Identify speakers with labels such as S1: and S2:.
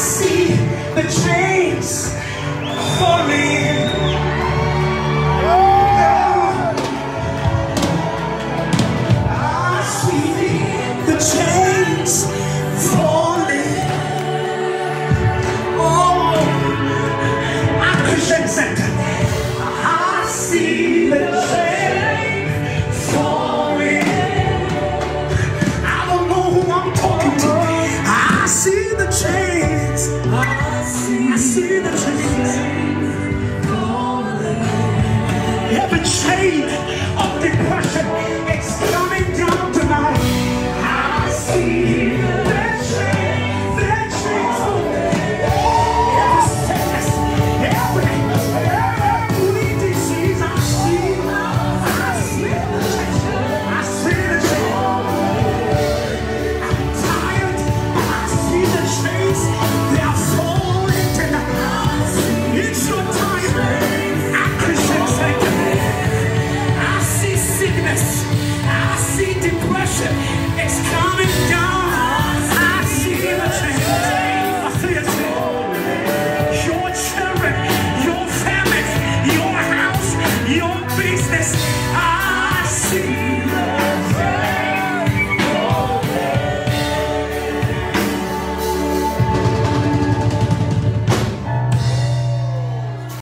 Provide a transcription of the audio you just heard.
S1: see the chains falling see the change. Every chain